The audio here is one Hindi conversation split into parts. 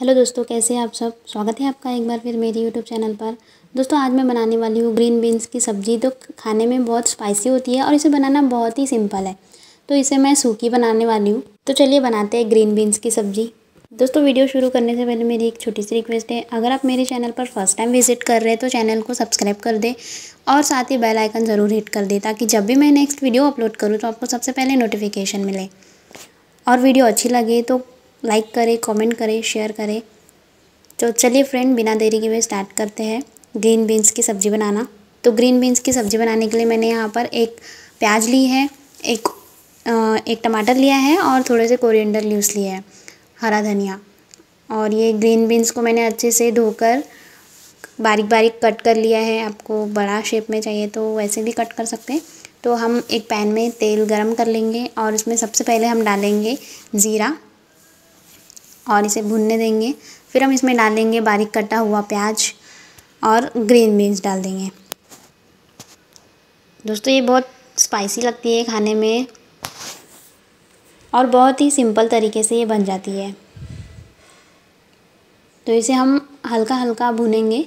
हेलो दोस्तों, कैसे हैं आप सब? स्वागत है आपका एक बार फिर मेरी यूट्यूब चैनल पर। दोस्तों, आज मैं बनाने वाली हूँ ग्रीन बीन्स की सब्ज़ी। तो खाने में बहुत स्पाइसी होती है और इसे बनाना बहुत ही सिंपल है। तो इसे मैं सूखी बनाने वाली हूँ। तो चलिए बनाते हैं ग्रीन बीन्स की सब्ज़ी। दोस्तों, वीडियो शुरू करने से पहले मेरी एक छोटी सी रिक्वेस्ट है। अगर आप मेरे चैनल पर फ़र्स्ट टाइम विज़िट कर रहे हैं तो चैनल को सब्सक्राइब कर दें और साथ ही बेल आइकन ज़रूर हिट कर दें, ताकि जब भी मैं नेक्स्ट वीडियो अपलोड करूँ तो आपको सबसे पहले नोटिफिकेशन मिले। और वीडियो अच्छी लगे तो लाइक करें कमेंट करें शेयर करें। तो चलिए फ्रेंड बिना देरी के वे स्टार्ट करते हैं ग्रीन बीन्स की सब्ज़ी बनाना। तो ग्रीन बीन्स की सब्ज़ी बनाने के लिए मैंने यहाँ पर एक प्याज ली है, एक एक टमाटर लिया है और थोड़े से कोरिएंडर लीव्स लिए हैं, हरा धनिया। और ये ग्रीन बीन्स को मैंने अच्छे से धोकर बारीक बारीक कट कर लिया है। आपको बड़ा शेप में चाहिए तो वैसे भी कट कर सकते हैं। तो हम एक पैन में तेल गरम कर लेंगे और इसमें सबसे पहले हम डालेंगे ज़ीरा। और इसे भुनने देंगे। फिर हम इसमें डालेंगे बारीक कटा हुआ प्याज और ग्रीन बीन्स डाल देंगे। दोस्तों, ये बहुत स्पाइसी लगती है खाने में और बहुत ही सिंपल तरीके से ये बन जाती है। तो इसे हम हल्का हल्का भुनेंगे।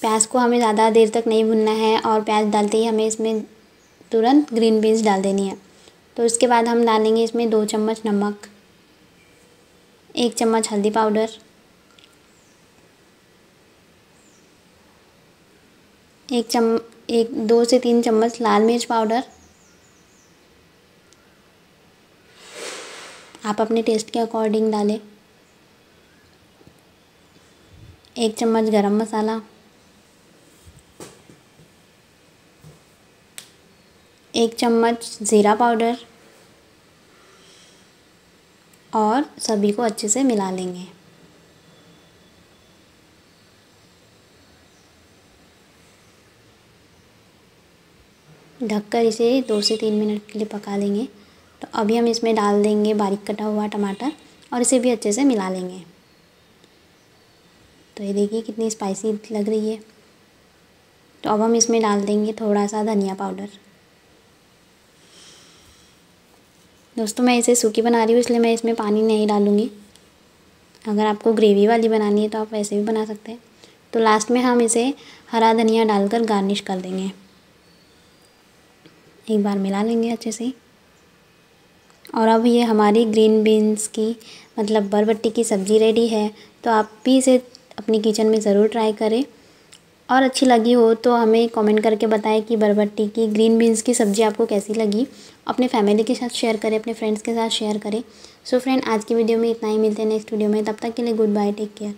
प्याज को हमें ज़्यादा देर तक नहीं भुनना है और प्याज डालते ही हमें इसमें तुरंत ग्रीन बीन्स डाल देनी है। तो इसके बाद हम डालेंगे इसमें दो चम्मच नमक। एक चम्मच हल्दी पाउडर, एक चम, एक, दो से तीन चम्मच लाल मिर्च पाउडर। आप अपने टेस्ट के अकॉर्डिंग डालें। एक चम्मच गरम मसाला। एक चम्मच ज़ीरा पाउडर। और सभी को अच्छे से मिला लेंगे। ढककर इसे दो से तीन मिनट के लिए पका लेंगे। तो अभी हम इसमें डाल देंगे बारीक कटा हुआ टमाटर और इसे भी अच्छे से मिला लेंगे। तो ये देखिए कितनी स्पाइसी लग रही है। तो अब हम इसमें डाल देंगे थोड़ा सा धनिया पाउडर। दोस्तों, मैं इसे सूखी बना रही हूँ, इसलिए मैं इसमें पानी नहीं डालूँगी। अगर आपको ग्रेवी वाली बनानी है तो आप वैसे भी बना सकते हैं। तो लास्ट में हम इसे हरा धनिया डालकर गार्निश कर देंगे। एक बार मिला लेंगे अच्छे से। और अब ये हमारी ग्रीन बीन्स की मतलब बरबट्टी की सब्ज़ी रेडी है तो आप भी इसे अपनी किचन में ज़रूर ट्राई करें। और अच्छी लगी हो तो हमें कमेंट करके बताएँ कि बरबट्टी की ग्रीन बीन्स की सब्ज़ी आपको कैसी लगी। अपने फैमिली के साथ शेयर करें, अपने फ्रेंड्स के साथ शेयर करें। सो so फ्रेंड आज की वीडियो में इतना ही। मिलते हैं नेक्स्ट वीडियो में। तब तक के लिए गुड बाय टेक केयर